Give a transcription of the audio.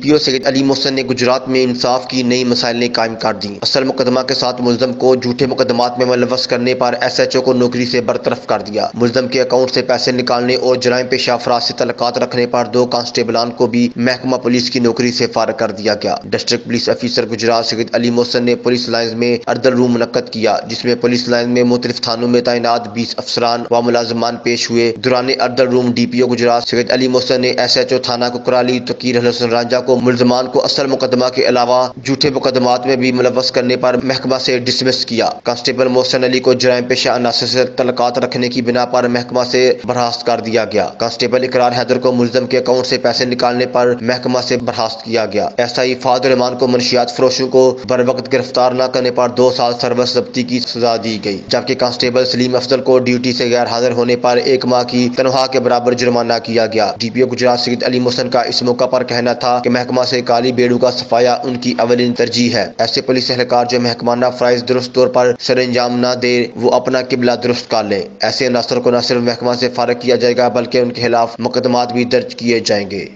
D P او سید علی محسن نے گجرات میں انصاف کی نئی مسائلیں قائم کر دیں۔ اصل مقدمہ کے ساتھ ملزم کو جھوٹے مقدمات میں ملوث کرنے پر ایس ایچ او کو نوکری سے برطرف کر دیا۔ ملزم کے اکاؤنٹ سے پیسے نکالنے اور جرائم پیشہ افراد سے تعلقات رکھنے پر دو کانسٹیبلان کو بھی محکمہ پولیس کی نوکری سے فارغ کر دیا گیا۔ District police officer Gujrat Syed Ali Mohsin نے پولیس لائنز میں اردل روم منعقد کیا، جس میں پولیس لائن میں مختلف تھانوں میں تعینات بیس افسران و ملازمان پیش ہوئے۔ دوران اردل روم ڈی پی او گجرات سید علی محسن نے ایس ایچ او تھانہ کو کرالی، تقیر حسن رانجا کو ملزمان کو اصل مقدمہ کے علاوہ جھوٹے مقدمات میں بھی ملوث کرنے پر محکمہ سے ڈسمس کیا۔ کانسٹیبل محسن علی کو جرائم پیشہ عناصر سے تعلقات رکھنے کی بنا پر محکمہ سے برخاست کر دیا گیا۔ کانسٹیبل اقرار حیدر کو ملزم کے اکاؤنٹ سے پیسے نکالنے پر محکمہ سے برخاست کیا گیا۔ ایسا ہی فاد الرحمان کو منشیات فروشوں کو بر وقت گرفتار نہ کرنے پر دو سال سروس ضبطی کی سزا دی گئی۔ جبکہ کانسٹیبل سلیم افضل کو ڈیوٹی سے غیر حاضر ہونے پر ایک ماہ کی تنخواہ کے برابر جرمانہ کیا گیا۔ ڈی پی او گجرات سید علی محسن کا اس موقع پر کہنا تھا کہ محکمہ سے کالی بیڑو کا صفایا ان کی اولین ترجیح ہے۔ ایسے پولیس اہلکار جو محکمانہ فرائض درست طور پر سر انجام نہ دے، وہ اپنا قبلہ درست کر لیں ایسے عناصر کو نہ صرف محکمہ سے فارغ کیا جائے گا، بلکہ ان کے خلاف مقدمات بھی درج کیے جائیں گے۔